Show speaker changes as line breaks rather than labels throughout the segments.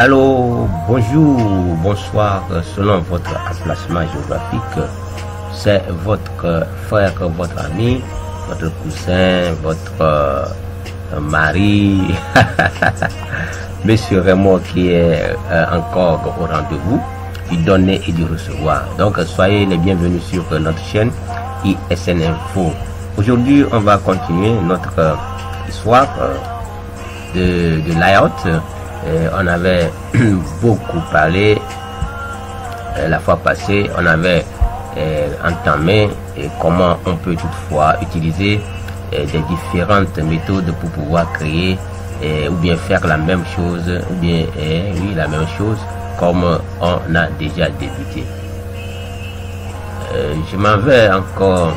Allô, bonjour, bonsoir, selon votre emplacement géographique. C'est votre frère, votre ami, votre cousin, votre euh, mari, Monsieur Raymond qui est euh, encore au rendez-vous du donner et du recevoir. Donc soyez les bienvenus sur notre chaîne ISN Info. Aujourd'hui, on va continuer notre euh, histoire de, de layout on avait beaucoup parlé euh, la fois passée, on avait euh, entamé comment on peut toutefois utiliser euh, des différentes méthodes pour pouvoir créer ou bien faire la même chose, ou bien oui la même chose comme on a déjà débuté. je m'en vais encore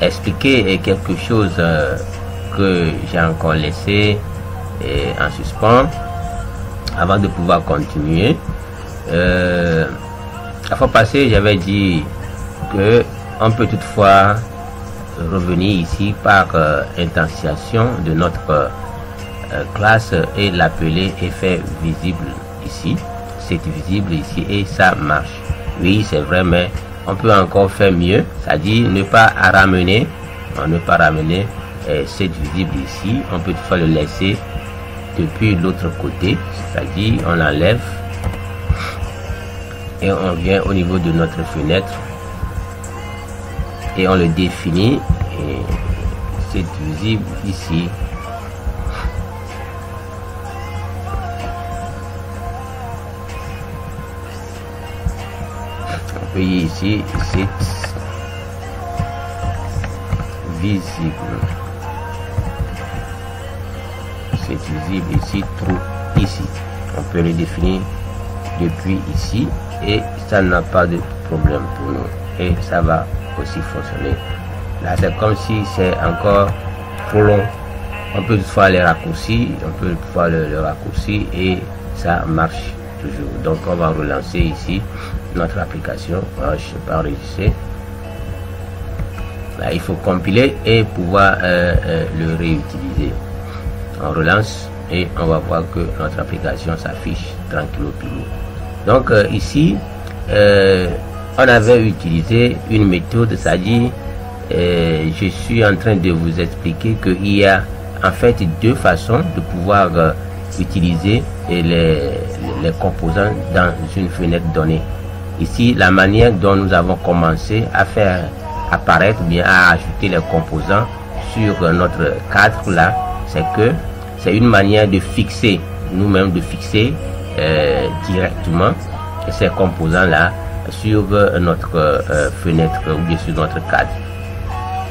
expliquer quelque chose que j'ai encore laissé en suspens avant de pouvoir continuer. Euh, la fois passée, j'avais dit que on peut toutefois revenir ici par euh, de notre euh, classe et l'appeler effet visible ici. C'est visible ici et ça marche. Oui, c'est vrai, mais on peut encore faire mieux. C'est-à-dire ne pas ramener, ne pas ramener euh, c'est visible ici. On peut toutefois le laisser depuis l'autre côté, c'est-à-dire on enlève et on vient au niveau de notre fenêtre et on le définit et c'est visible ici. On peut ici, c'est visible visible ici, trou ici. On peut le définir depuis ici et ça n'a pas de problème pour nous. Et ça va aussi fonctionner. Là, c'est comme si c'est encore trop long. On peut faire les raccourcis, on peut faire le, le raccourci et ça marche toujours. Donc, on va relancer ici notre application. je sais pas enregistrer. Il faut compiler et pouvoir euh, euh, le réutiliser on relance et on va voir que notre application s'affiche tranquillement donc euh, ici euh, on avait utilisé une méthode c'est à dire euh, je suis en train de vous expliquer qu'il y a en fait deux façons de pouvoir utiliser les, les composants dans une fenêtre donnée. Ici la manière dont nous avons commencé à faire apparaître bien à ajouter les composants sur notre cadre là c'est que c'est une manière de fixer, nous-mêmes de fixer euh, directement ces composants-là sur euh, notre euh, fenêtre ou bien sur notre cadre.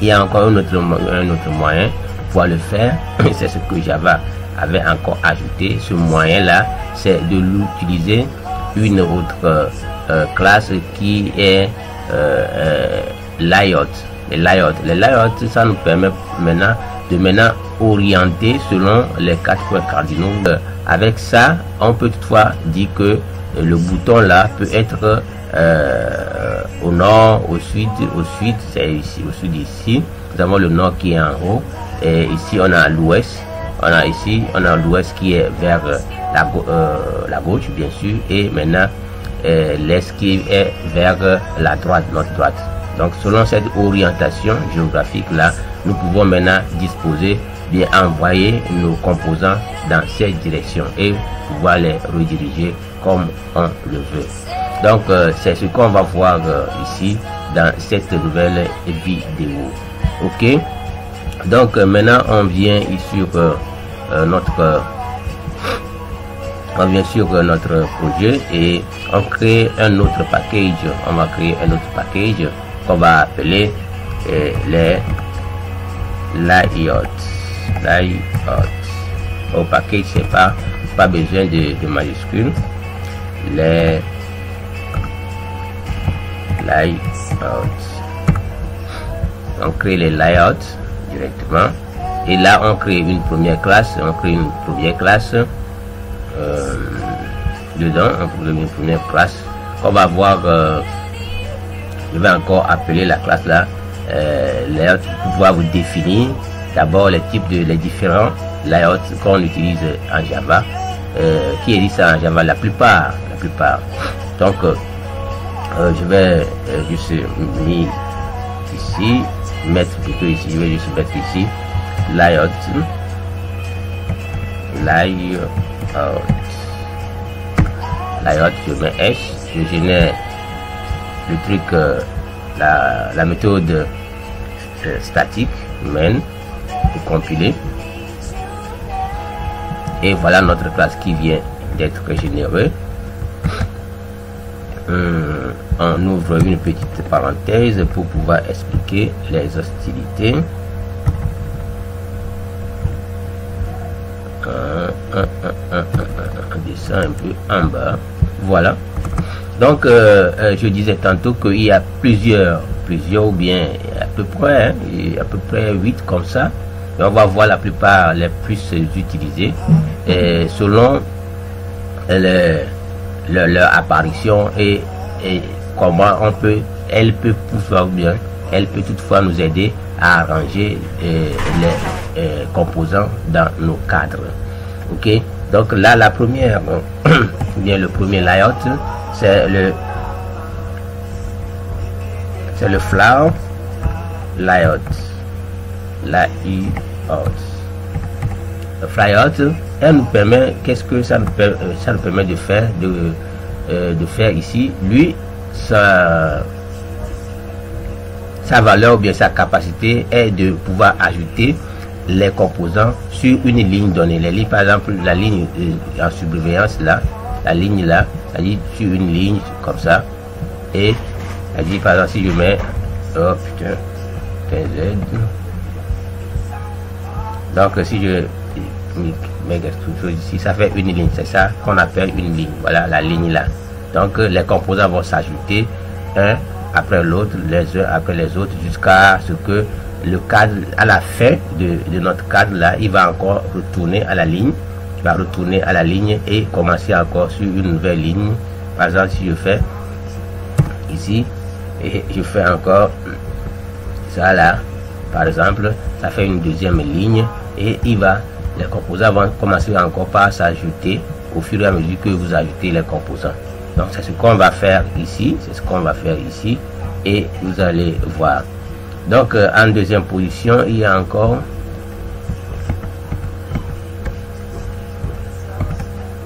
Il y a encore un autre, un autre moyen pour le faire, c'est ce que Java avait encore ajouté. Ce moyen-là, c'est de l'utiliser une autre classe qui est layout. Les layout. Les layout, ça nous permet maintenant de maintenant orienter selon les quatre points cardinaux. Euh, avec ça, on peut toutefois dire que euh, le bouton là peut être euh, au nord, au sud, au sud, c'est ici, au sud ici. Nous avons le nord qui est en haut et ici on a l'ouest. On a ici, on a l'ouest qui est vers la, la, gauche bien sûr et maintenant l'est qui est vers la droite, notre droite. Donc selon cette orientation géographique là, nous pouvons maintenant disposer bien envoyer nos composants dans cette direction et pouvoir les rediriger comme on le veut. Donc euh, c'est ce qu'on va voir euh, ici dans cette nouvelle vidéo. Ok? Donc euh, maintenant on vient sur notre on vient sur notre projet et on crée un autre package. On va créer un autre package qu'on va appeler les layout au paquet c'est pas pas besoin de, de majuscules les layout on crée les layouts directement. Et là on crée une première classe on crée une première classe euh, dedans on crée une première classe. On va voir euh, je vais encore appeler la classe là euh, pour pouvoir vous définir d'abord les types de les différents. Layouts qu'on utilise en Java. Euh, qui ça en Java? La plupart, la plupart. Donc, euh, je vais juste mettre ici, mettre plutôt ici, je vais juste mettre ici, layout, layout, layout, je mets S, je génère le truc, la, méthode statique, main, pour compiler. Et voilà notre classe qui vient d'être générée. Euh, on ouvre une petite parenthèse pour pouvoir expliquer les hostilités. Dessin un peu en bas. Voilà. Donc, euh, euh, je disais tantôt qu'il y a plusieurs, plusieurs ou bien à peu près, hein, à peu près 8 comme ça, on va voir la plupart les plus utilisés. Et selon leur apparition et, comment on peut, elle peut pouvoir bien, elle peut toutefois nous aider à arranger euh, les euh, composants dans nos cadres. Ok, donc là la première, bien le premier layout, c'est le c'est le flower layout. Layout le flyout, elle nous permet, qu'est-ce que ça nous, permet, ça nous permet de faire, de, euh, de faire ici? Lui, sa, sa valeur ou bien sa capacité est de pouvoir ajouter les composants sur une ligne donnée. Les lignes, par exemple, la ligne euh, en surveillance là, la ligne là, dit sur une ligne comme ça. Et dit par exemple si je mets oh putain, donc si je mets quelque chose ici, ça fait une ligne. C'est ça qu'on appelle une ligne. Voilà la ligne là. Donc les composants vont s'ajouter un après l'autre, les uns après les autres, jusqu'à ce que le cadre, à la fin de, notre cadre là, il va encore retourner à la ligne. Il va retourner à la ligne et commencer encore sur une nouvelle ligne. Par exemple, si je fais ici, et je fais encore ça là, par exemple, ça fait une deuxième ligne et il va, les composants vont commencer encore par s'ajouter au fur et à mesure que vous ajoutez les composants. Donc c'est ce qu'on va faire ici, c'est ce qu'on va faire ici et vous allez voir. Donc euh, en deuxième position, il y a encore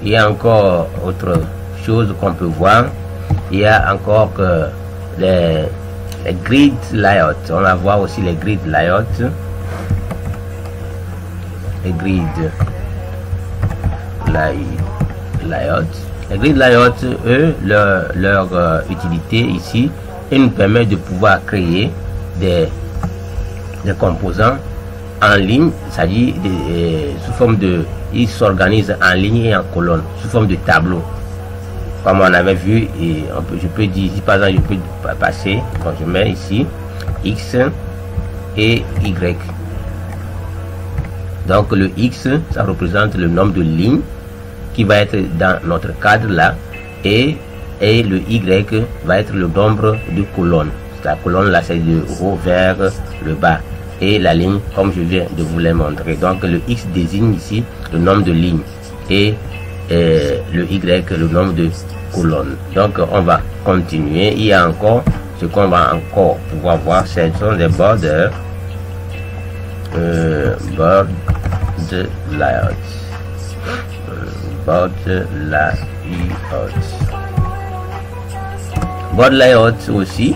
il y a encore autre chose qu'on peut voir. Il y a encore que les, les grid layout. On va voir aussi les grid layout les grid layout. Les grid layout, eux, leur, euh, utilité ici, et nous permet de pouvoir créer des, des composants en ligne, c'est-à-dire euh, sous forme de, ils s'organisent en ligne et en colonne, sous forme de tableau. Comme on avait vu, et on peut, je peux dire, par exemple, je peux passer, quand je mets ici, X et Y. Donc le X, ça représente le nombre de lignes qui va être dans notre cadre là. Et, et le Y va être le nombre de colonnes. La colonne là, c'est de haut vers le bas. Et la ligne, comme je viens de vous les montrer. Donc le X désigne ici le nombre de lignes. Et euh, le Y, le nombre de colonnes. Donc on va continuer. Il y a encore ce qu'on va encore pouvoir voir. Ce sont des borders euh, board layout board layout board layout aussi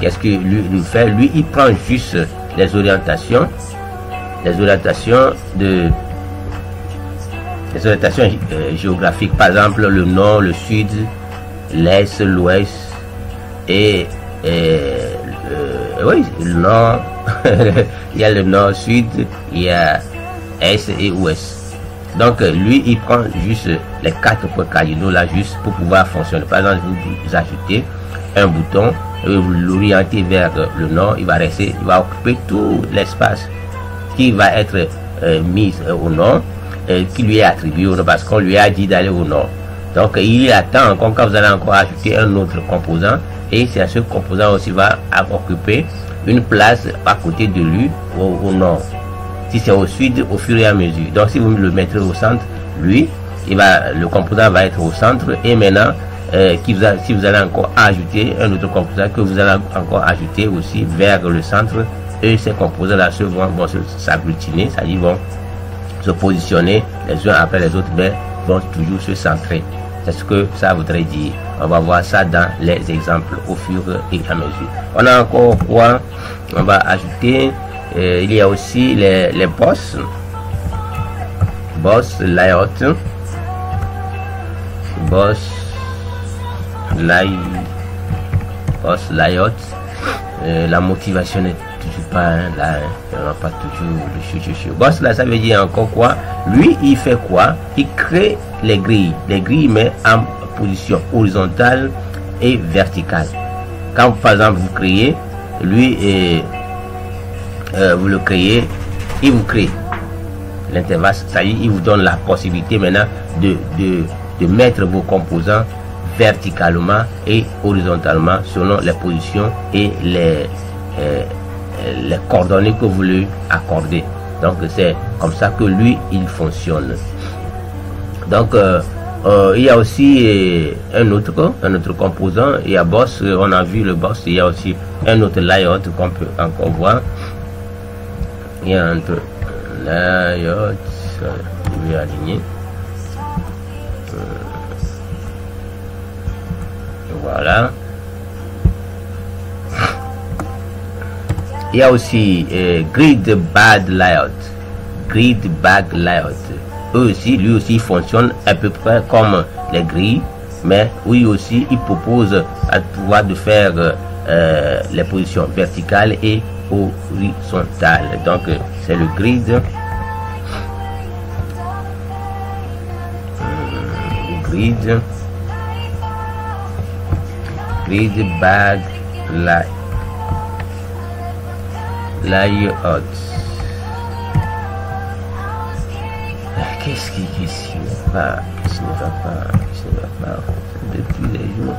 qu'est-ce que lui, lui fait? Lui il prend juste les orientations les orientations de les orientations euh, géographiques par exemple le nord le sud l'est l'ouest et, et euh, oui le nord il y a le nord, sud, il y a est et ouest. Donc lui, il prend juste les quatre points cardinaux là, juste pour pouvoir fonctionner. Par exemple, vous, ajoutez un bouton, et vous l'orientez vers le nord, il va rester, il va occuper tout l'espace qui va être euh, mis au nord, et qui lui est attribué au parce qu'on lui a dit d'aller au nord. Donc il attend encore quand vous allez encore ajouter un autre composant, et c'est ce composant aussi va occuper une place à côté de lui au, nord. Si c'est au sud, au fur et à mesure. Donc si vous le mettez au centre, lui, il va, le composant va être au centre et maintenant, euh, qui vous si vous allez encore ajouter un autre composant que vous allez encore ajouter aussi vers le centre, et ces composants-là vont, vont s'agglutiner, c'est-à-dire vont se positionner les uns après les autres, mais vont toujours se centrer. C'est ce que ça voudrait dire. On va voir ça dans les exemples au fur et à mesure. On a encore quoi On va ajouter, euh, il y a aussi les, les boss. Boss layout. Boss layout. Euh, la motivation n'est toujours pas hein, là. Hein. On n'a pas toujours le chou Boss là, ça veut dire encore quoi? Lui, il fait quoi? Il crée les grilles. Les grilles, mais en position horizontale et verticale. Quand par exemple vous créez, lui, euh, vous le créez, il vous crée y est, il vous donne la possibilité maintenant de mettre vos composants verticalement et horizontalement selon les positions et les, euh, les coordonnées que vous lui accordez. Donc c'est comme ça que lui, il fonctionne. Donc, euh, euh, il y a aussi euh, un autre, un autre composant. Il y a boss, on a vu le boss. Il y a aussi un autre layout qu'on peut encore voir. Il y a un autre layout. Je. Il y a aussi grid bad layout. Grid bag layout eux aussi, lui aussi fonctionne à peu près comme les grilles, mais oui aussi, il propose à pouvoir de faire euh, les positions verticales et horizontales. Donc, c'est le grid. Euh, grid. Grid bag light. Layout. Qu'est-ce qui, qu'est-ce qui ne va pas Qu'est-ce qui ne va pas Qu'est-ce qui ne va pas Depuis les jours.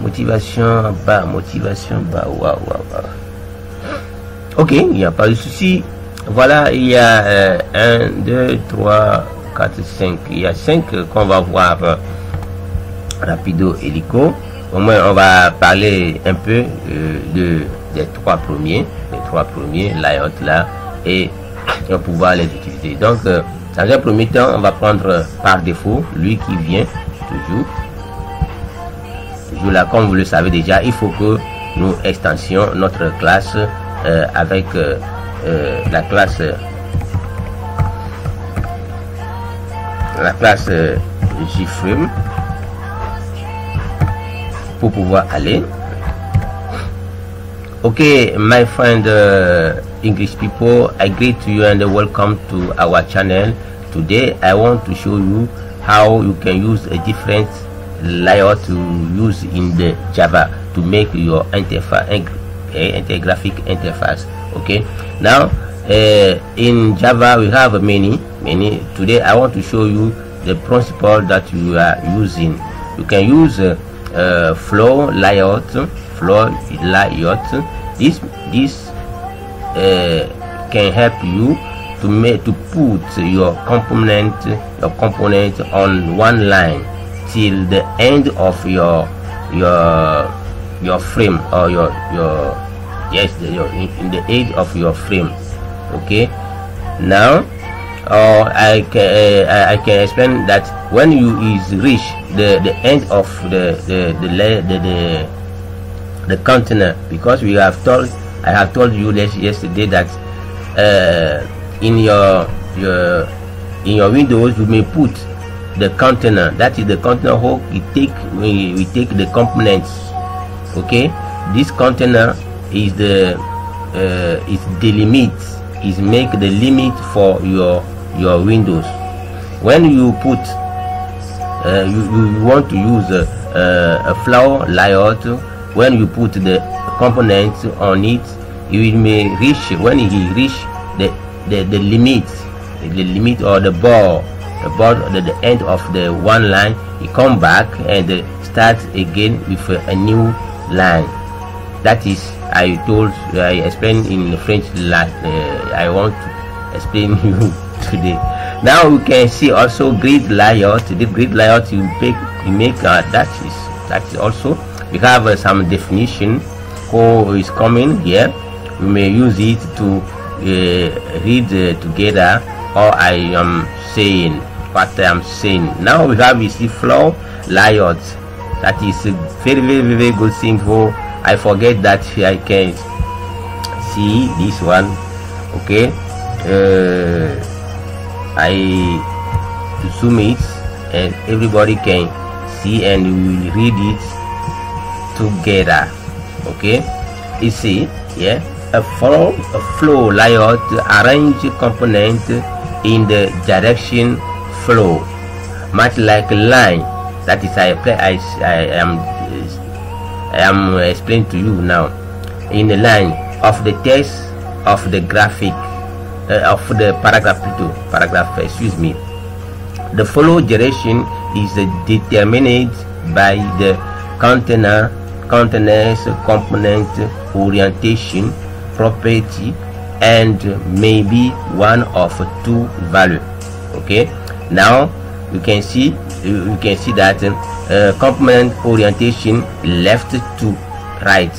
Motivation bas, motivation bas. Waouh, waouh, waouh. Ok, il n'y a pas de souci. Voilà, il y a 1, 2, 3, 4, 5. Il y a 5 qu'on va voir euh, rapido hélico. Au moins, on va parler un peu euh, de, des trois premiers, les trois premiers layout là, et on va pouvoir les utiliser. Donc, euh, dans un premier temps, on va prendre par défaut lui qui vient toujours. Toujours là, comme vous le savez déjà, il faut que nous extensions notre classe euh, avec euh, euh, la classe la classe JFrame pour pouvoir aller. Okay, my friend English people, I greet you and welcome to our channel. Today I want to show you how you can use a different layout to use in the Java to make your interface graphic interface okay now uh, in Java we have many many today I want to show you the principle that you are using you can use uh, uh, flow layout flow layout. This this uh, can help you to make to put your component your component on one line till the end of your your your frame or your your yes the, your in, the end of your frame. Okay? Now or I can uh, I can explain that when you is reach the the end of the the the the, the, the container. Because we have told I have told you yesterday that uh, in your your in your windows you may put the container. That is the container hook we take we, we take the components. Okay? This container is the uh, is the limit. Is make the limit for your your windows. When you put uh, you, you want to use a, a, a flower layout when you put the components on it you may reach when he reach the the, the limit the limit or the ball the ball the, the end of the one line you come back and uh, start again with uh, a new line. That is i told i explained in french last uh, i want to explain you today now we can see also grid layout the grid layout you make you make uh, that is that is also we have uh, some definition who is coming here. We may use it to uh, read uh, together or i am saying what i am saying. Now we have you see floor layout that is a very very very good thing for i forget that i can see this one. Okay. Uh, I zoom it and everybody can see and we will read it together okay? You see yeah a flow a flow layout arrange component in the direction flow much like a line. That is I, I, I am I am explaining to you now. In the line of the text of the graphic uh, of the paragraph to paragraph excuse me. The follow duration is determined by the container containers component orientation property and maybe one of two value okay? Now you can see you can see that uh, component orientation left to right.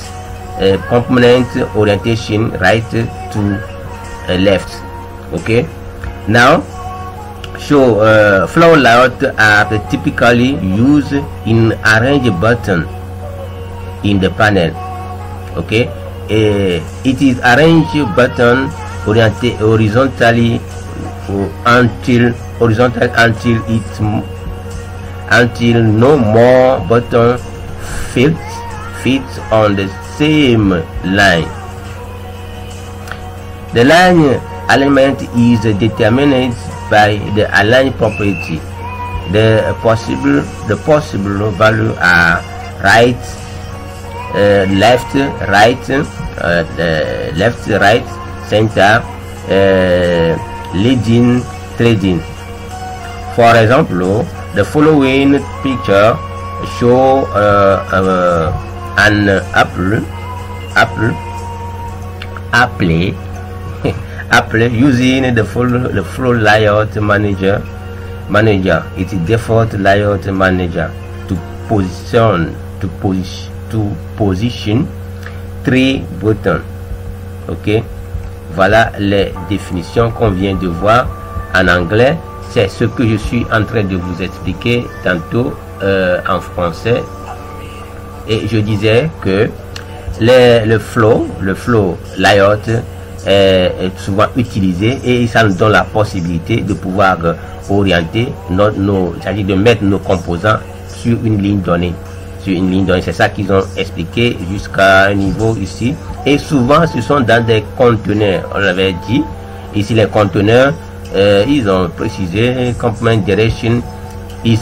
Uh, component orientation right to uh, left okay? Now so uh, flow layout are typically used in arrange button in the panel okay? Uh, it is arrange button oriented horizontally until horizontal until it until no more button fits fits on the same line the line alignment is determined by the align property. The possible the possible value are right uh, left right uh, left right center uh, leading trading. For example the following picture show uh, uh, an apple apple apple apple using the full the flow layout manager manager. It's default layout manager to position to position to position three buttons. Ok? Voilà les définitions qu'on vient de voir en anglais. C'est ce que je suis en train de vous expliquer tantôt euh, en français. Et je disais que le flow le flow layout est, est, souvent utilisé et ça nous donne la possibilité de pouvoir euh, orienter nos, nos c'est-à-dire de mettre nos composants sur une ligne donnée. Sur une ligne donnée c'est ça qu'ils ont expliqué jusqu'à un niveau ici. Et souvent ce sont dans des conteneurs on l'avait dit. Ici les conteneurs euh, ils ont précisé complement direction is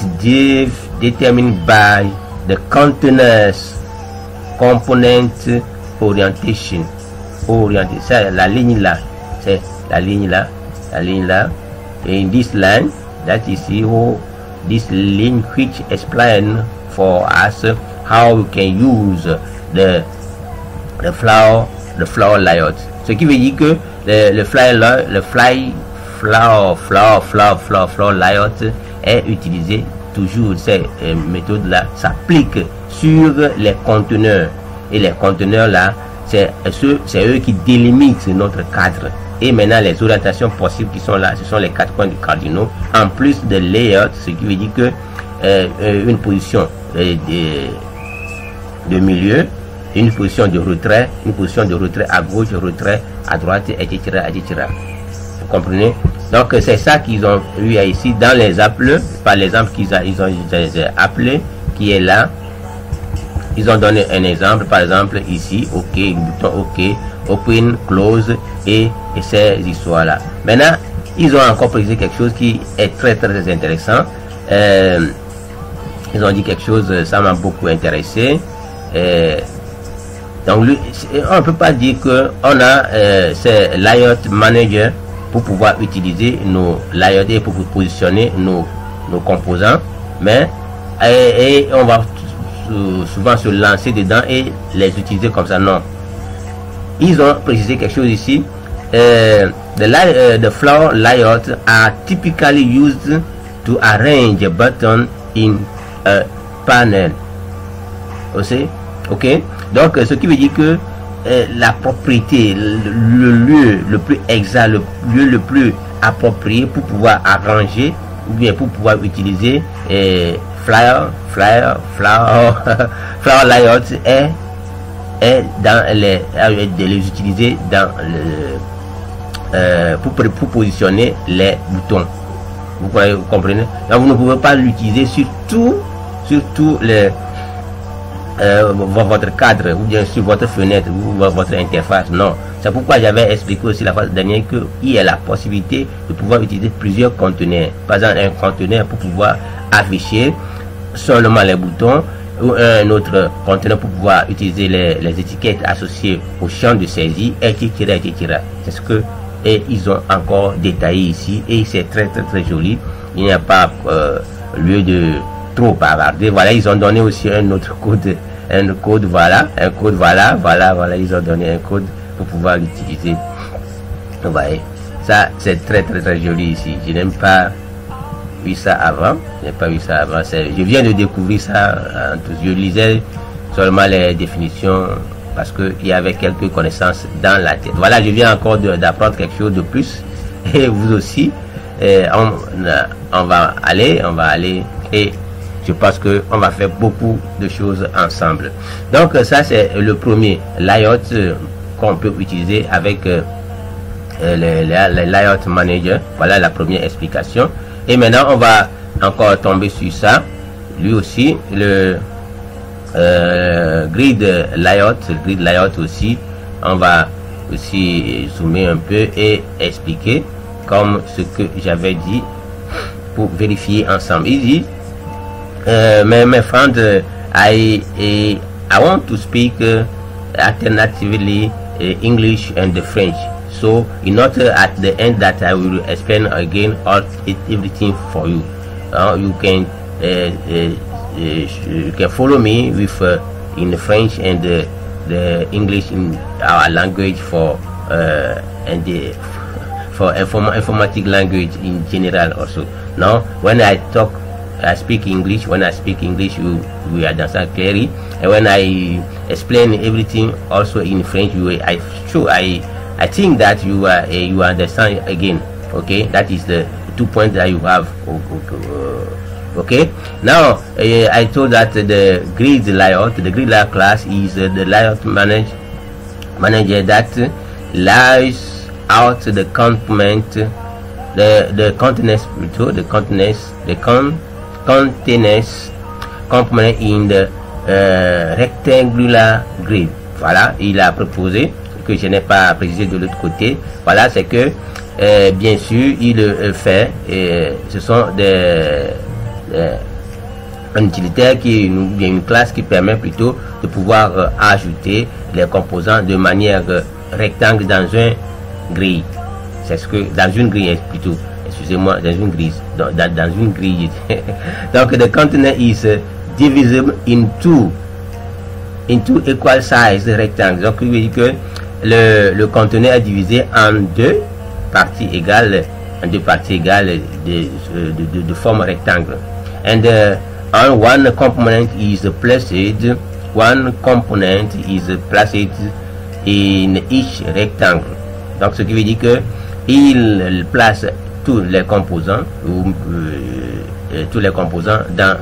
determined by the containers component orientation orienté c'est la ligne là. C'est la ligne là. La ligne là. In this line that is how this line which explain for us how we can use the the flower the flower layout. Ce qui veut dire que le, le fly le fly flower flower flower flower flower layout est utilisé toujours. Ces euh, méthodes là s'appliquent sur les conteneurs. Et les conteneurs là c'est eux qui délimitent notre cadre. Et maintenant, les orientations possibles qui sont là, ce sont les quatre points cardinaux, en plus de layout, ce qui veut dire que euh, euh, une position euh, de, milieu, une position de retrait, une position de retrait à gauche, retrait à droite, etc. etc. Vous comprenez? Donc, c'est ça qu'ils ont eu ici dans les appels, par l'exemple qu'ils ils ont appelé, qui est là, ils ont donné un exemple, par exemple ici, OK, bouton OK, open, close et, ces histoires-là. Maintenant, ils ont encore précisé quelque chose qui est très très intéressant. Euh, ils ont dit quelque chose, ça m'a beaucoup intéressé. Euh, donc, on ne peut pas dire que on a euh, ces layout manager pour pouvoir utiliser nos layouts et pour positionner nos, nos composants, mais et on va souvent se lancer dedans et les utiliser comme ça. Non. Ils ont précisé quelque chose ici. uh, the, uh, the floor layout are typically used to arrange a button in a panel. Aussi, ok. Donc, ce qui veut dire que euh, la propriété, le, lieu le plus exact, le lieu le plus approprié pour pouvoir arranger ou bien pour pouvoir utiliser euh, flyer, flyer, flower, flower layout est, est dans les, de les utiliser dans le, euh, pour, pour positionner les boutons. Vous, vous comprenez? Donc vous ne pouvez pas l'utiliser sur tout, sur tout les, euh, votre cadre ou bien sur votre fenêtre ou votre interface. Non. C'est pourquoi j'avais expliqué aussi la fois dernière qu'il y a la possibilité de pouvoir utiliser plusieurs conteneurs. Par exemple, un conteneur pour pouvoir afficher seulement les boutons ou un autre conteneur pour pouvoir utiliser les, les étiquettes associées au champ de saisie, etc. etc. C'est ce que et ils ont encore détaillé ici et c'est très très très joli. Il n'y a pas euh, lieu de trop bavarder. Voilà, ils ont donné aussi un autre code, un code, voilà, un code, voilà, voilà, voilà, ils ont donné un code pour pouvoir l'utiliser. Vous voyez, ça c'est très très très joli ici. Je n'aime pas vu ça avant, je n'ai pas vu ça avant. Je viens de découvrir ça. Je lisais seulement les définitions parce qu'il y avait quelques connaissances dans la tête. Voilà, je viens encore d'apprendre quelque chose de plus. Et vous aussi, on, on, va aller, on va aller et je pense qu'on va faire beaucoup de choses ensemble. Donc ça c'est le premier layout euh, qu'on peut utiliser avec euh, le, layout manager. Voilà la première explication. Et maintenant on va encore tomber sur ça. Lui aussi, le euh, grid layout, grid layout aussi. On va aussi zoomer un peu et expliquer comme ce que j'avais dit pour vérifier ensemble. Il dit uh, my, my friend, I I want to speak alternatively uh, English and French. So, in order at the end that I will explain again all everything for you. Uh, you can uh, uh, uh, you can follow me with in the French and the, the English in our language for and the for inform informatic language in general also. Now, when I talk I speak English. When I speak English, you we understand clearly. And when I explain everything also in French, you I sure I I think that you are uh, you understand again. Okay, that is the two points that you have. Okay, now uh, I told that the grid layout, the grid layout class is uh, the layout manage manager that lays out the component the the containers the containers the con containers component in the rectangular grid. Voilà, il a proposé que je n'ai pas précisé de l'autre côté. Voilà, c'est que euh, bien sûr, il le fait. Et ce sont des, un utilitaire qui est une, une, classe qui permet plutôt de pouvoir euh, ajouter les composants de manière euh, rectangle dans un grille. C'est ce que dans une grille plutôt excusez-moi, dans une grille. Dans, une grille. Donc, the container is uh, divisible into, into equal size rectangles. Donc, il veut dire que le, le conteneur est divisé en deux parties égales, en deux parties égales de, de, de, forme rectangle. And uh, on one component is placed, one component is placed in each rectangle. Donc, ce qui veut dire que il place tous les composants ou euh, tous les composants dans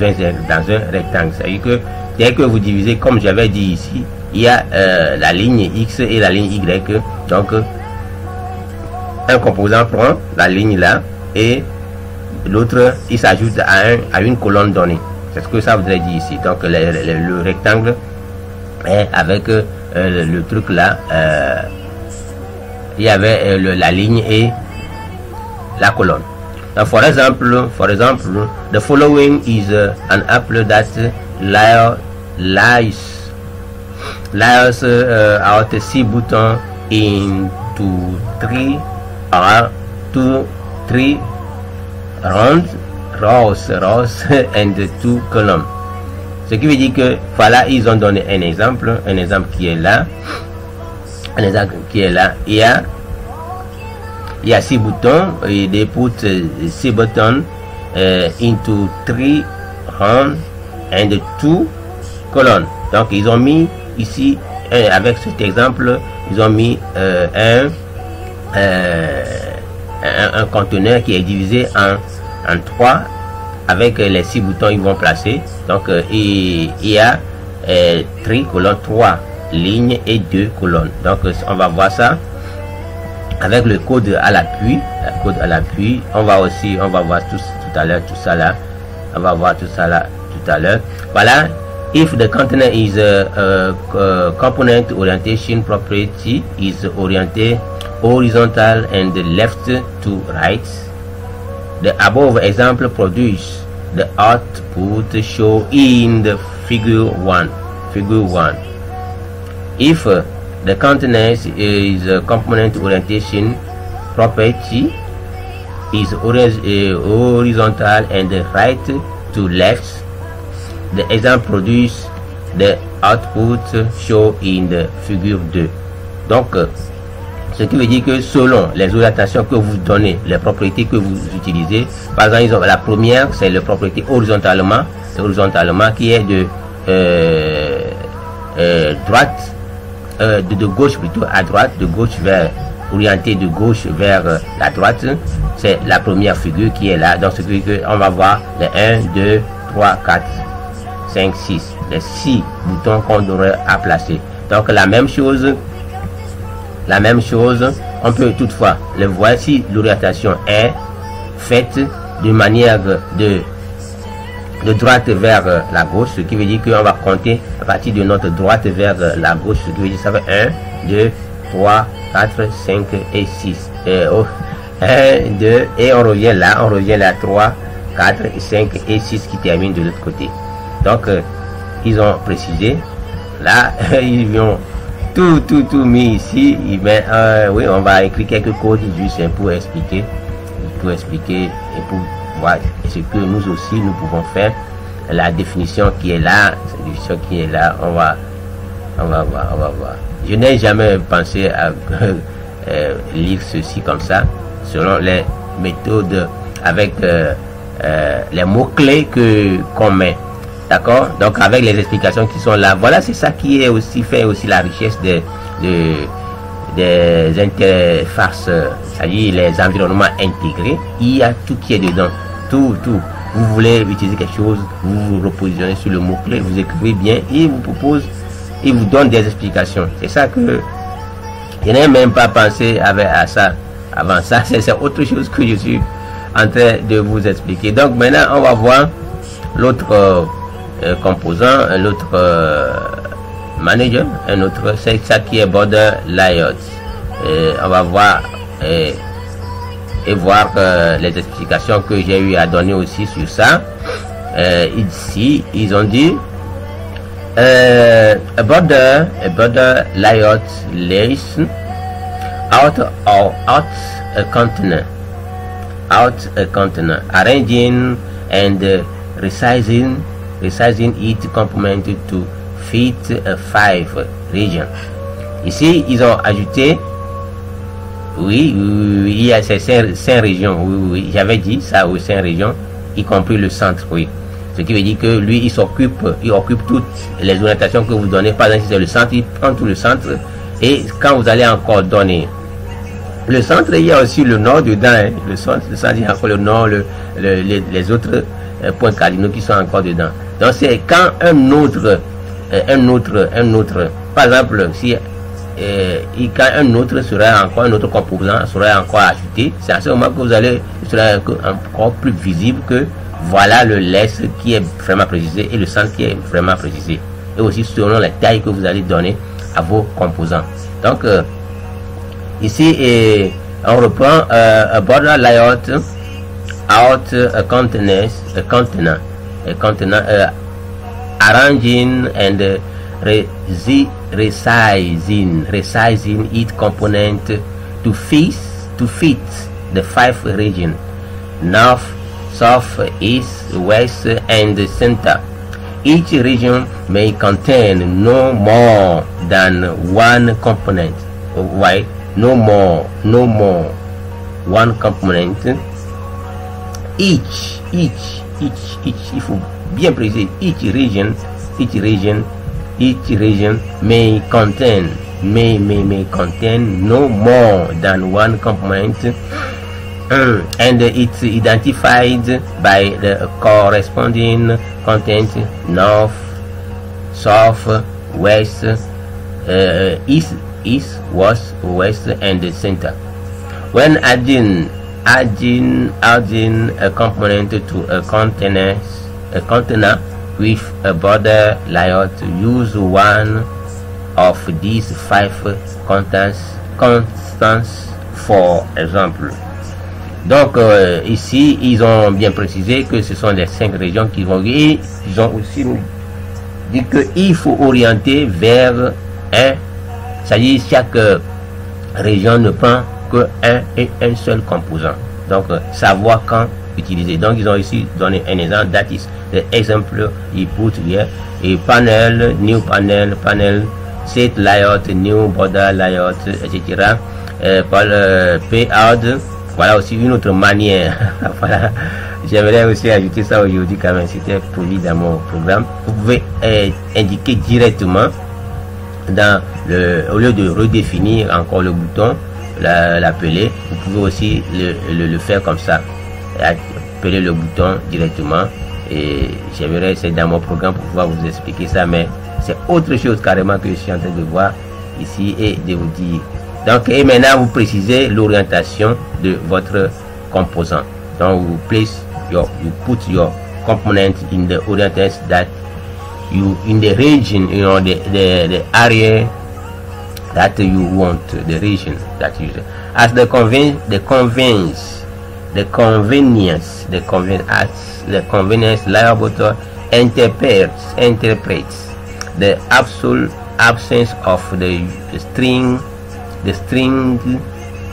un, dans un rectangle. C'est-à-dire que dès que vous divisez, comme j'avais dit ici, il y a euh, la ligne X et la ligne Y. Donc, un composant prend la ligne là et l'autre, il s'ajoute à, un, à une colonne donnée. C'est ce que ça voudrait dire ici. Donc, le, le, rectangle est avec euh, le, truc là. il y avait la ligne et la colonne. Now, for example, for example, the following is an apple that lies lies uh, out six buttons into three. Or two three. Rounds rows rows and two columns. Ce qui veut dire que voilà, ils ont donné un exemple, un exemple qui est là, un exemple qui est là. Il y a il y a six boutons. Et they put six buttons into three. Rounds and two colonnes. Donc ils ont mis ici avec cet exemple, ils ont mis un, un, conteneur qui est divisé en, en trois avec les six boutons ils vont placer. Donc il, y a colonnes, trois lignes et deux colonnes. Donc on va voir ça avec le code à l'appui. Code à l'appui. On va aussi, on va voir tout, tout à l'heure tout ça là. On va voir tout ça là tout à l'heure. Voilà. If the container is a, a, component orientation property is oriented horizontal and left to right, the above example produce the output shown in the figure 1. Figure 1. If uh, the container is a component orientation property is horizontal and right to left, the example produce the output shown in the figure 2. Donc, ce qui veut dire que selon les orientations que vous donnez, les propriétés que vous utilisez, par exemple, la première, c'est la propriété horizontalement, horizontalement qui est de euh, euh, droite, euh, de, de, gauche plutôt à droite, de gauche vers orienté de gauche vers la droite. C'est la première figure qui est là. Donc, ce dire qu'on va voir les 1, 2, 3, 4, 5, 6. Les 6 boutons qu'on devrait à placer. Donc, la même chose la même chose, on peut toutefois le voir si l'orientation est faite de manière de, de droite vers la gauche, ce qui veut dire qu'on va compter à partir de notre droite vers la gauche, ce qui veut dire ça fait 1, 2, 3, 4, 5 et 6. Et, 1, 2, et on revient là, on revient là, 3, 4, 5 et 6 qui terminent de l'autre côté. Donc, euh, ils ont précisé, là, ils vont tout, tout, tout mis ici. Mais euh, oui, on va écrire quelques codes juste pour expliquer, pour expliquer et pour voir ce que nous aussi nous pouvons faire. La définition qui est là, la définition qui est là, on va, on va voir, on va voir. Je n'ai jamais pensé à euh, lire ceci comme ça, selon les méthodes avec euh, les mots-clés que qu'on met. D'accord? Donc avec les explications qui sont là, voilà, c'est ça qui est aussi fait aussi la richesse des, des interfaces, c'est-à-dire les environnements intégrés. Il y a tout qui est dedans. Tout, tout. Vous voulez utiliser quelque chose, vous vous repositionnez sur le mot-clé, vous écrivez bien, il vous propose, il vous donne des explications. C'est ça que je n'ai même pas pensé à ça avant ça. C'est autre chose que je suis en train de vous expliquer. Donc maintenant, on va voir l'autre euh, composant, l'autre euh, manager, un autre, c'est ça qui est border layout. On va voir et, voir euh, les explications que j'ai eu à donner aussi sur ça. ici, ils ont dit a border, a border layout lays out or out a container, out a container, arranging and resizing resizing it complemented to fit five regions. Ici, ils ont ajouté, oui, il y a ces cinq, régions, oui, j'avais dit ça aux cinq régions, y compris le centre, oui. Ce qui veut dire que lui, il s'occupe, il occupe toutes les orientations que vous donnez. Par exemple, si c'est le centre, il prend tout le centre. Et quand vous allez encore donner le centre, il y a aussi le nord dedans. Hein. Le, centre, le centre, il y a encore le nord, le, les autres euh, points cardinaux qui sont encore dedans. Donc c'est quand un autre, euh, un autre, un autre, par exemple, si euh, quand un autre sera encore, un autre composant sera encore ajouté, c'est à ce moment que vous allez, sera encore plus visible que voilà le laisse qui est vraiment précisé et le centre qui est vraiment précisé. Et aussi selon les tailles que vous allez donner à vos composants. Donc, ici, on reprend un border layout out a container, a container, a container, uh, arranging and uh, resizing, resizing each component to fit to fit the five regions north, south, east, west, and center. Each region may contain no more than one component. Why? No more, no more one component, each, each, each, each, il faut bien préciser, each region, each region, each region may contain, may, may, may contain no more than one component and it's identified by the corresponding content north, south, west, uh, east, east, west, west, and the center. When adding adding adding a component to a container a container with a border layout. Use one of these five constants constants for example. Donc euh, ici ils ont bien précisé que ce sont les cinq régions qui vont et ils ont aussi dit qu'il faut orienter vers un c'est-à-dire chaque région ne prend que un et un seul composant. Donc, euh, savoir quand utiliser. Donc, ils ont ici donné un exemple. That is the example he put here. Et panel, new panel, panel, set layout, new border layout, etc. Euh, euh payout. Voilà aussi une autre manière. voilà. J'aimerais aussi ajouter ça aujourd'hui quand même. C'était poli dans mon programme. Vous pouvez euh, indiquer directement dans le, au lieu de redéfinir encore le bouton, l'appeler, vous pouvez aussi le, le, faire comme ça, appeler le bouton directement. Et j'aimerais essayer dans mon programme pour pouvoir vous expliquer ça, mais c'est autre chose carrément que je suis en train de voir ici et de vous dire. Donc, et maintenant, vous précisez l'orientation de votre composant. Donc, vous place your, you put your component in the orientation that you in the region, you know, the, the, the area that you want the region that you as the conven the convenience the convenience the convenience as the convenience liable to interprets interprets the absolute absence of the string the string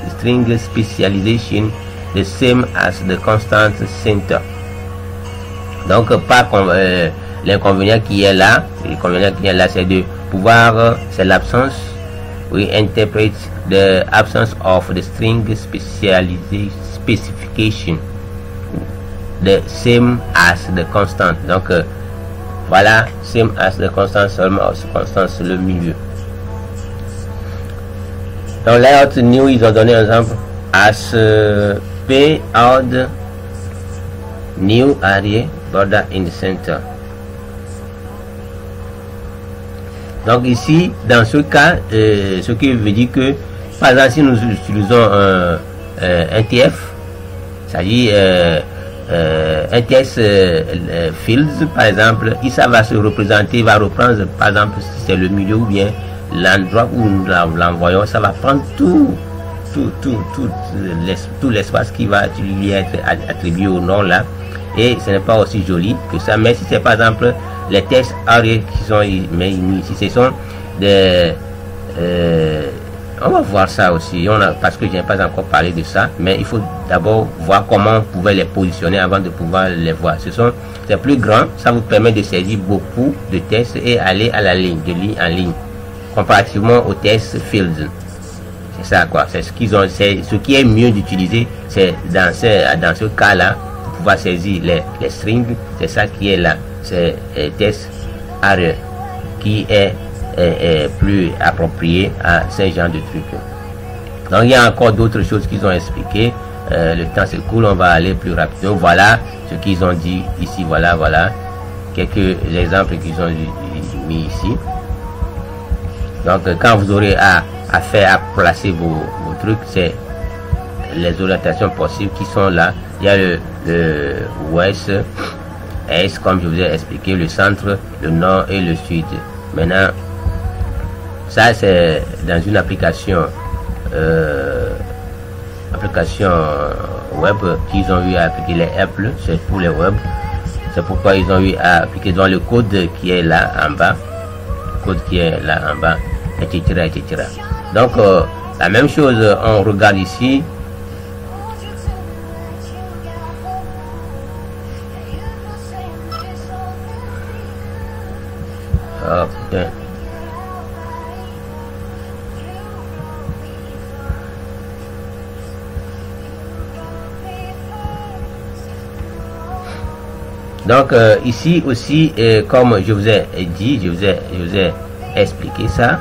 the string specialization the same as the constant center. Donc pas euh, l'inconvénient qui est là l'inconvénient qui est là c'est de pouvoir c'est l'absence we interpret the absence of the string specification the same as the constant. Donc euh, voilà same as the constant seulement constant sur le milieu. Dans layout new ils ont donné un exemple. As uh, p out new area border in the center Donc ici, dans ce cas, euh, ce qui veut dire que, par exemple, si nous utilisons un, euh, TF, c'est-à-dire euh, un test fields, par exemple, ça va se représenter, va reprendre, par exemple, si c'est le milieu ou bien l'endroit où nous l'envoyons, ça va prendre tout, tout, tout, tout, l'espace qui va lui être attribué au nom là. Et ce n'est pas aussi joli que ça. Mais si c'est par exemple les tests arrière qui sont ici, ce sont des... Euh, on va voir ça aussi, on a, parce que je n'ai pas encore parlé de ça, mais il faut d'abord voir comment on pouvait les positionner avant de pouvoir les voir. Ce sont c'est plus grand, ça vous permet de saisir beaucoup de tests et aller à la ligne, de ligne en ligne, comparativement aux tests fields. C'est ça quoi, c'est ce qu'ils ont, c'est ce qui est mieux d'utiliser, c'est dans ce, dans ce cas-là, pour pouvoir saisir les, les strings, c'est ça qui est là c'est test arrière qui est, plus approprié à ce genre de trucs. Donc il y a encore d'autres choses qu'ils ont expliqué. Euh, le temps cool, on va aller plus rapidement. Voilà ce qu'ils ont dit ici. Voilà, voilà quelques exemples qu'ils ont mis ici. Donc quand vous aurez à, à faire, à placer vos, trucs, c'est les orientations possibles qui sont là. Il y a le, le ouest, est, comme je vous ai expliqué, le centre, le nord et le sud? Maintenant, ça c'est dans une application, euh, application web qu'ils ont eu à appliquer les Apple, c'est pour les web. C'est pourquoi ils ont eu à appliquer dans le code qui est là en bas, code qui est là en bas, etc. etc. Donc, euh, la même chose, on regarde ici, Donc euh, ici aussi, euh, comme je vous ai dit, je vous ai, expliqué ça.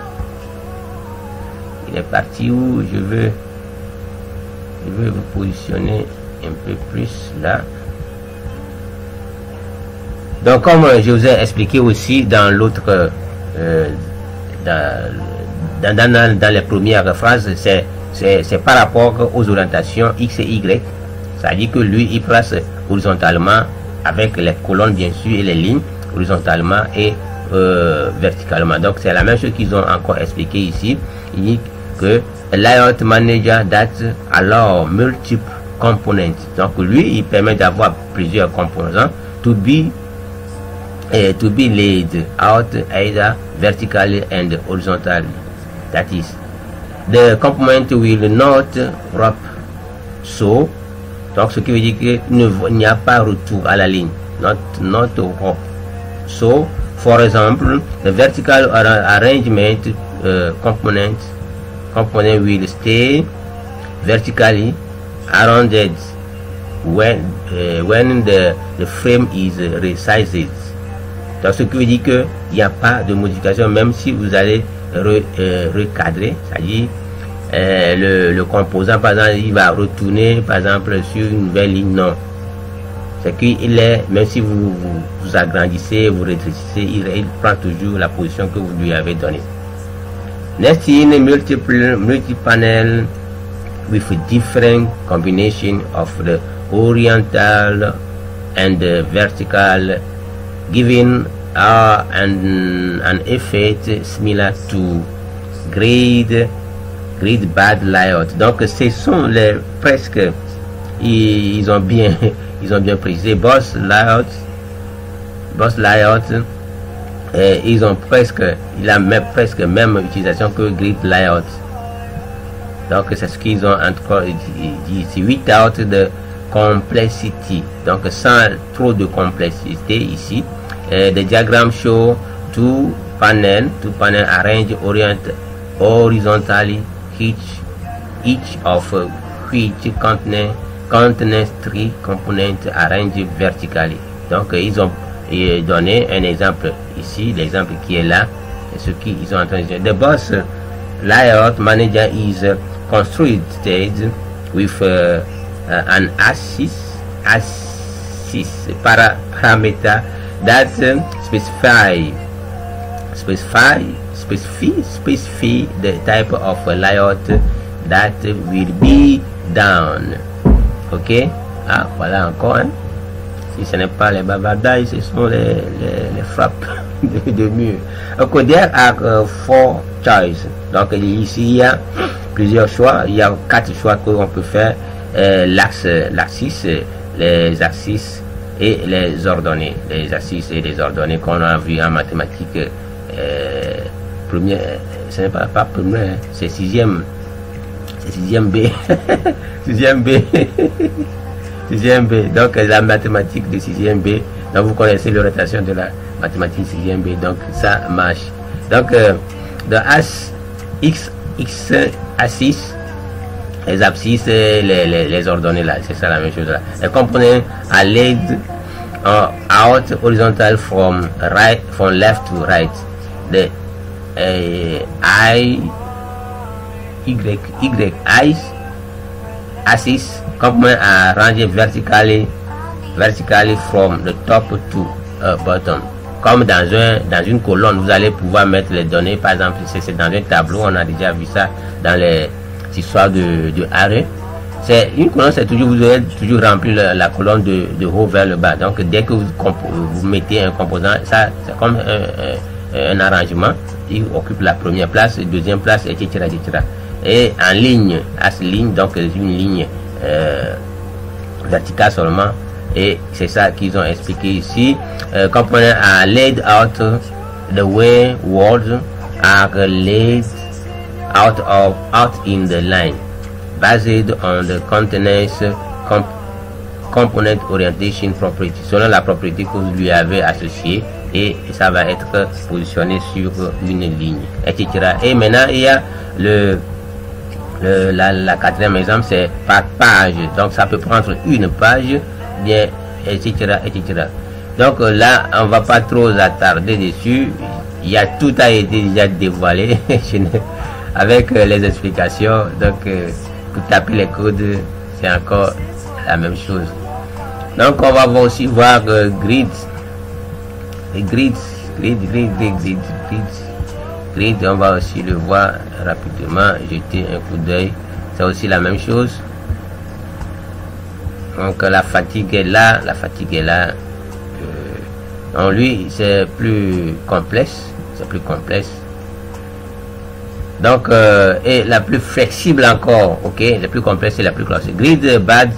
Il est parti où je veux, je veux vous positionner un peu plus là. Donc comme je vous ai expliqué aussi dans l'autre, euh, dans, dans, les premières phrases, c'est par rapport aux orientations X et Y. Dit que lui, il place horizontalement avec les colonnes bien sûr et les lignes horizontalement et euh, verticalement. Donc c'est la même chose qu'ils ont encore expliqué ici. Que layout manager date alors multiple components. Donc lui, il permet d'avoir plusieurs composants to be uh, to be laid out either vertically and horizontally. That is, the component will not wrap so donc, ce qui veut dire qu'il n'y a pas retour à la ligne. Not, not hop. So, for example, the vertical arrangement uh, component component will stay vertically rounded when uh, when the, the frame is resized. Donc, ce qui veut dire qu'il n'y a pas de modification, même si vous allez euh, recadrer, c'est-à-dire euh, le, composant, par exemple, il va retourner, par exemple, sur une nouvelle ligne. Non. C'est qu'il est, même si vous, vous, agrandissez, vous rétrécissez, il, prend toujours la position que vous lui avez donnée. Next in multiple multi-panel with different combination of the horizontal and the vertical, giving uh, an, an effect similar to grade Grid Bad Layout. Donc ce sont les presque ils, ont bien ils ont bien précisé Boss Layout Boss Layout et ils ont presque il a même presque même utilisation que Grid Layout. Donc c'est ce qu'ils ont encore dit ici without de complexity. Donc sans trop de complexité ici. Et the diagram show two panel, two panel arrange orient horizontally each, each of which contains, contains three components arranged vertically. Donc, ils ont donné un exemple ici, l'exemple qui est là, et ce qu'ils ont en train de dire. The boss layout manager is constructed with uh, uh, an axis, axis parameter that specify specify specify, specify the type of layout that will be down. Ok? Ah, voilà encore. Hein? Si ce n'est pas les babadas, ce sont les, les, frappes de, mur. Ok, there are uh, four choices. Donc ici, il y a plusieurs choix. Il y a quatre choix que l'on peut faire. Euh, l'axe, l'axis, les axes et les ordonnées. Les axes et les ordonnées qu'on a vu en mathématiques. Euh, première, ce n'est pas, pas première, c'est sixième. C'est sixième B. sixième B. sixième B. Donc la mathématique de sixième B. Donc vous connaissez l'orientation de la mathématique sixième B. Donc ça marche. Donc euh, de X, X, A6, les abscisses, les, les, ordonnées là, c'est ça la même chose là. Les components à l'aide out horizontal from right from left to right. I Y Y eyes axis complement are ranged vertically vertically from the top to uh, bottom. Comme dans un dans une colonne vous allez pouvoir mettre les données. Par exemple c'est dans un tableau on a déjà vu ça dans les histoires de, de arrêt c'est une colonne c'est toujours vous allez toujours remplir la, colonne de, de, haut vers le bas. Donc dès que vous, vous mettez un composant ça c'est comme un un arrangement, il occupe la première place, deuxième place, etc. etc. Et en ligne, cette ligne, donc une ligne euh, verticale seulement. Et c'est ça qu'ils ont expliqué ici. Euh, component are laid out the way words are laid out of out in the line, based on the containers component orientation property, selon la propriété que vous lui avez associée et ça va être positionné sur une ligne, etc. Et maintenant, il y a le, la, quatrième exemple, c'est par page. Donc, ça peut prendre une page, bien, etc., etc. Donc là, on va pas trop attarder dessus. Il y a tout a été déjà dévoilé avec les explications. Donc, pour taper les codes, c'est encore la même chose. Donc, on va aussi voir grid, grid, grid, grid, grid, grid, grid grid. On va aussi le voir rapidement. Jeter un coup d'œil. C'est aussi la même chose. Donc la fatigue est là la fatigue est là. Euh, en lui c'est plus complexe c'est plus complexe. Donc euh, et la plus flexible encore ok la plus complexe et la plus classique grid bad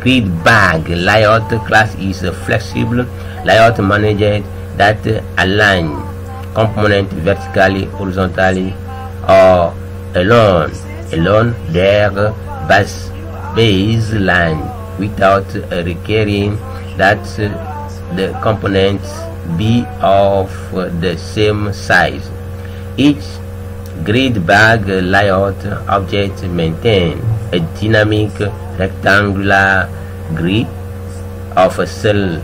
grid bag layout class is flexible layout manager that align component vertically, horizontally, or alone, alone their base baseline without requiring that the components be of the same size. Each grid bag layout object maintain a dynamic rectangular grid of a cell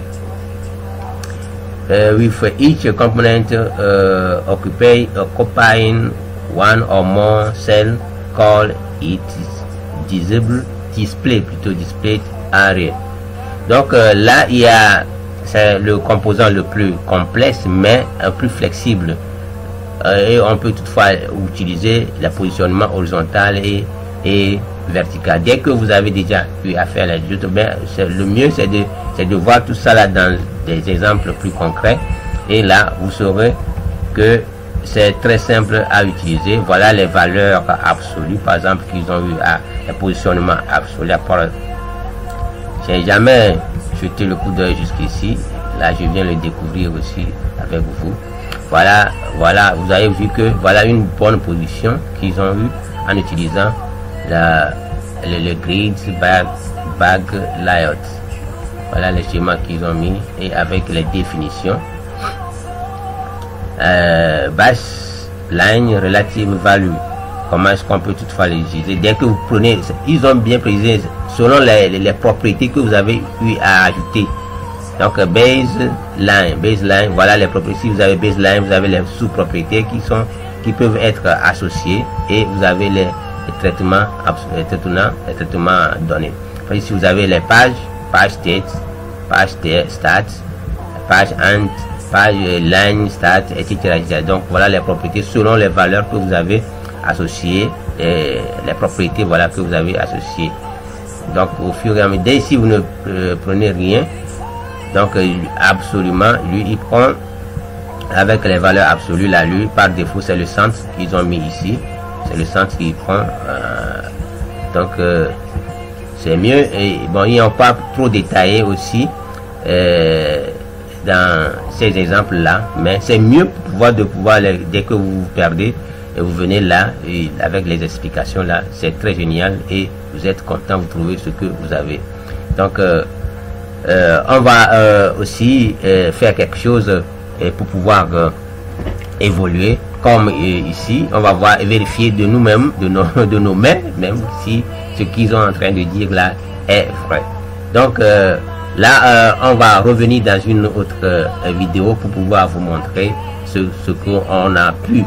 uh, with each component uh, occupy, occupying one or more cell called it disable display plutôt display area. Donc euh, là il y a c'est le composant le plus complexe mais un plus flexible euh, et on peut toutefois utiliser le positionnement horizontal et, et vertical. Dès que vous avez déjà eu à faire les deux, ben, le mieux c'est de, de voir tout ça là dans des exemples plus concrets. Et là, vous saurez que c'est très simple à utiliser. Voilà les valeurs absolues, par exemple, qu'ils ont eu à les positionnements absolus. J'ai jamais jeté le coup d'œil jusqu'ici. Là, je viens le découvrir aussi avec vous. Voilà, voilà, vous avez vu que voilà une bonne position qu'ils ont eu en utilisant la, le, grid bag, bag layout. Voilà les schémas qu'ils ont mis et avec les définitions. Euh, base line relative value. Comment est-ce qu'on peut toutefois les utiliser? Dès que vous prenez, ils ont bien précisé selon les, propriétés que vous avez eu à ajouter. Donc baseline, baseline, voilà les propriétés. Si vous avez baseline, vous avez les sous-propriétés qui sont qui peuvent être associées et vous avez les les traitements, les traitements, les traitements donnés. si vous avez les pages, page state, page stats, page int, page line stat, etc., Donc voilà les propriétés selon les valeurs que vous avez associées, les, propriétés voilà que vous avez associées. Donc au fur et à mesure, si vous ne euh, prenez rien, donc euh, absolument, lui il prend avec les valeurs absolues, là lui par défaut c'est le centre qu'ils ont mis ici c'est le centre qui prend. Euh, donc c'est mieux. Et bon, ils n'ont pas trop détaillé aussi euh, dans ces exemples-là, mais c'est mieux pour pouvoir de pouvoir dès que vous vous perdez et vous venez là et avec les explications là, c'est très génial et vous êtes content, vous trouvez ce que vous avez. Donc on va aussi faire quelque chose pour pouvoir évoluer comme ici, on va voir et vérifier de nous-mêmes, de nos, de nos mains, même si ce qu'ils sont en train de dire là est vrai. Donc euh, là, euh, on va revenir dans une autre euh, vidéo pour pouvoir vous montrer ce, qu'on a pu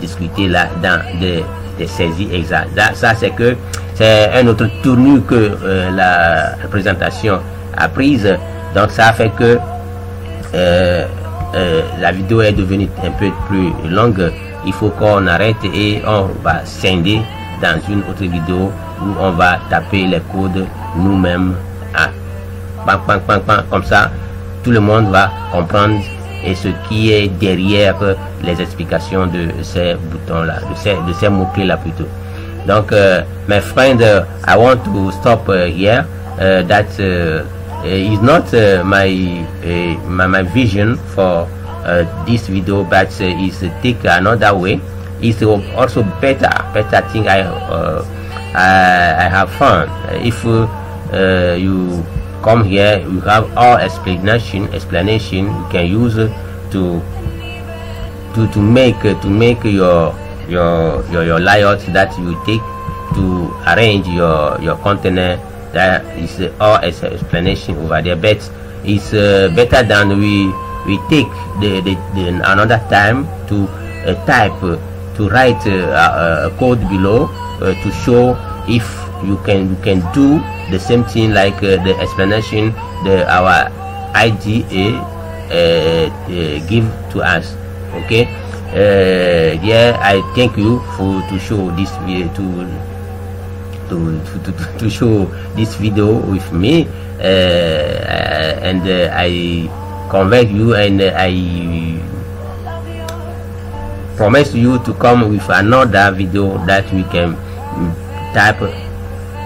discuter là dans des, saisies exactes. ça, c'est que c'est un autre tournure que la présentation a prise. Donc ça fait que la vidéo est devenue un peu plus longue, il faut qu'on arrête et on va scinder dans une autre vidéo où on va taper les codes nous-mêmes à comme ça tout le monde va comprendre et ce qui est derrière les explications de ces boutons là de ces, de ces mots clés là plutôt. Donc uh, my friend uh, I want to stop uh, here. That uh, is not uh, my, uh, my, my vision for this video, but is take another way. It's also better, better thing I I, I, have found. If you come here, you have all explanation explanation you can use to to to make to make your your your, your layout that you take to arrange your your container that is all as explanation over there but it's uh, better than we we take the, the, the another time to uh, type uh, to write uh, a code below uh, to show if you can you can do the same thing like uh, the explanation the our IGA give to us okay? Yeah I thank you for to show this video to to, to, to, show this video with me uh, and uh, I convert you and uh, I promise you to come with another video that we can type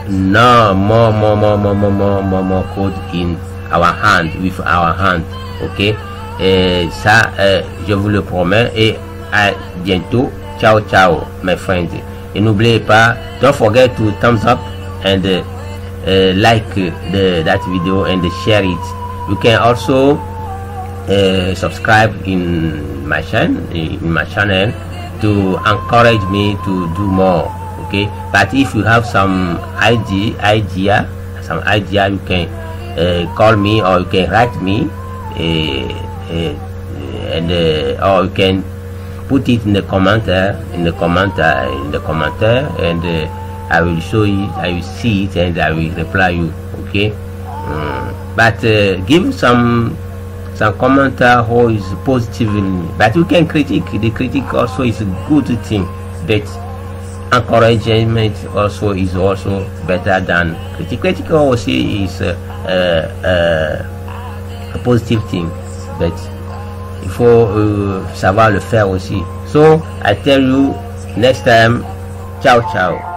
no more more more more more more more, more code in our hand with our hand ok et ça euh, je vous le promets et à bientôt. Ciao ciao my friends. Et n'oubliez pas don't forget to thumbs up and uh, like the that video and share it. You can also uh, subscribe in my channel in my channel to encourage me to do more okay? But if you have some idea idea some idea you can uh, call me or you can write me uh, uh, and or you can put it in the commenter in the commenter in the commenter and I will show you I will see it and I will reply you okay? Um, but give some some commenter who is positively but you can critique. The critique also is a good thing but encouragement also is also better than critique. Critique also is a, a, a positive thing but il faut euh, savoir le faire aussi. So i tell you next time. Ciao ciao